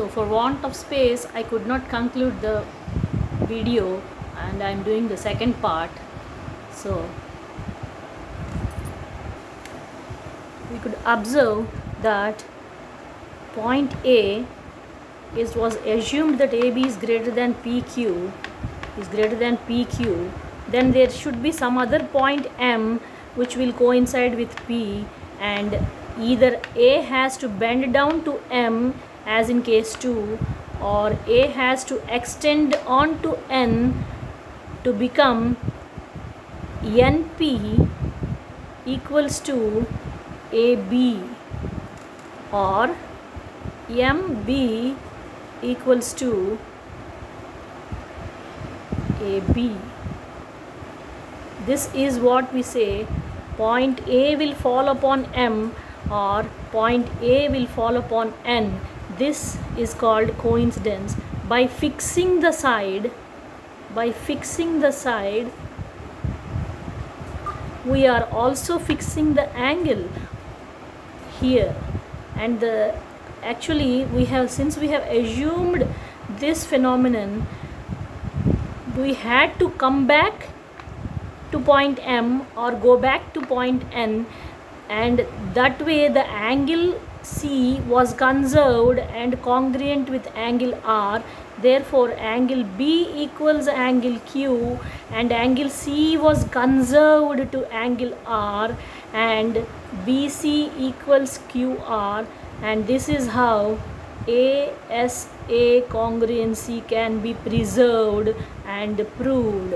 so for want of space I could not conclude the video and I'm doing the second part. So we could observe that point A is was assumed that AB is greater than PQ is greater than PQ then there should be some other point M which will coincide with P and either A has to bend down to M as in case 2 or A has to extend on to N to become NP equals to AB or MB equals to AB. This is what we say point A will fall upon M or point A will fall upon N. This is called coincidence. By fixing the side, by fixing the side, we are also fixing the angle here and the actually we have since we have assumed this phenomenon we had to come back to point M or go back to point N and that way the angle C was conserved and congruent with angle R therefore angle B equals angle Q and angle C was conserved to angle R and BC equals QR and this is how ASA congruency can be preserved and proved.